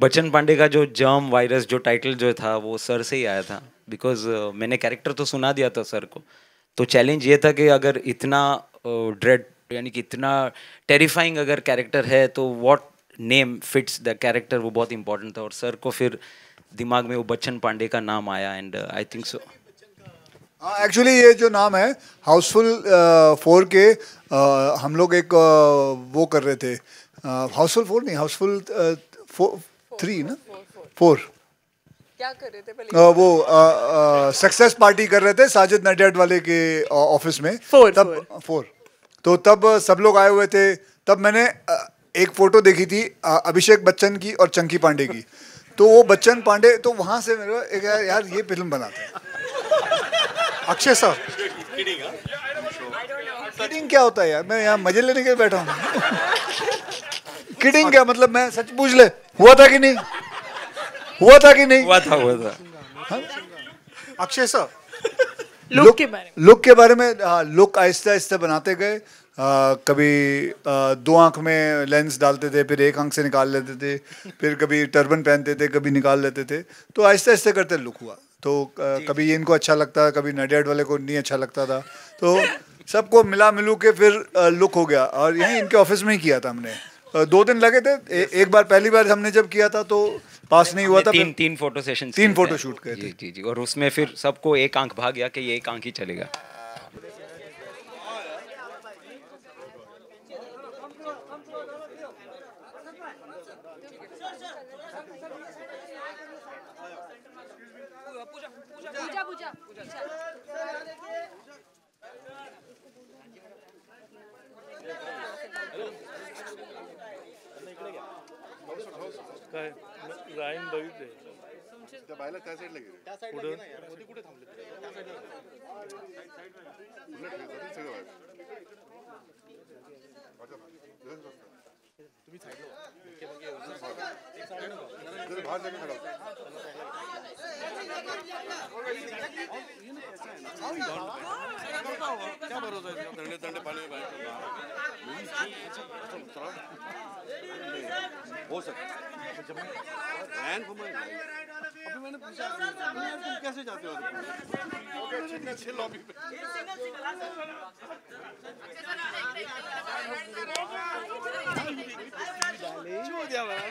बच्चन पांडे का जो germ virus जो टाइटल जो था वो सर से ही आया था। बिकॉज़ मैंने कैरेक्टर तो सुना दिया था सर को। तो चैलेंज ये था कि अगर इतना ड्रेड यानी कि इतना टेरिफाइंग अगर कैरेक्टर है तो what name fits the character वो बहुत इंपॉर्टेंट था। और सर को फिर दिमाग में वो बच्चन पांडे का नाम आया एंड आई थिंक सो हाँ एक्चुअली ये जो नाम है हाउसफुल फोर के uh, हम लोग एक uh, वो कर रहे थे। हाउसफुल फोर नहीं हाउसफुल थ्री ना फोर क्या कर रहे थे पहले वो सक्सेस पार्टी कर रहे थे साजिद नडियाड वाले के ऑफ़िस में। Four, तब फोर तो तब सब लोग आए हुए थे। तब मैंने uh, एक फ़ोटो देखी थी अभिषेक बच्चन की और चंकी पांडे की। तो वो बच्चन पांडे तो वहाँ से मेरे एक यार, यार ये फ़िल्म बनाते हैं। अक्षय सर। किडिंग क्या होता है यार? मैं यहाँ मज़े लेने के लिए बैठा हूँ। किडिंग क्या? मतलब मैं सच पूछ ले हुआ था कि नहीं? हुआ था कि नहीं? हुआ था हुआ था। अक्षय सर। लुक के बारे में। लुक के बारे में हाँ लुक आहिस्ते आहिस्ते बनाते गए। आ, कभी आ, दो आँख में लेंस डालते थे फिर एक आँख से निकाल लेते थे फिर कभी टर्बन पहनते थे कभी निकाल लेते थे। तो आहिस्ते आहिस्ते करते लुक हुआ। तो आ, कभी ये इनको अच्छा लगता था कभी नडियाड वाले को नहीं अच्छा लगता था। तो सबको मिला मिलू के फिर आ, लुक हो गया। और यहीं इनके ऑफ़िस में ही किया था हमने। दो दिन लगे थे। ए, एक बार पहली बार हमने जब किया था तो पास नहीं हुआ था तीन तीन फ़ोटो सेशन तीन फ़ोटो शूट किए थे। जी जी। और उसमें फिर सबको एक आँख भाग गया कि ये एक आँख ही चलेगा। काय? राईन बघितले त्या बायला त्या साईडला गेले पुढं? उलट हे जातील सगळं बाहेर. अच्छा, जरा बस. जरा बाहेर जाके खड़ा. हो. क्या भरोसा है इसका? दंडे दंडे पानी में बाहर चला। हो। सकता है प्लान को मैं अभी मैंने पूछा तुम कैसे जाते हो पीछे लॉबी पे छोड़ दिया मैंने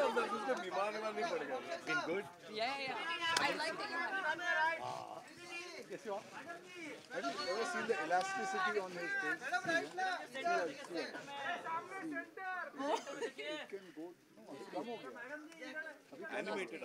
उसको बीमार बीमार नहीं पड़ गया Been good. Yeah, yeah. I like that you have. Have you ever seen the elasticity on his face? See, huh? See, like, see, like. It can go. No, अभी हो गया. Animated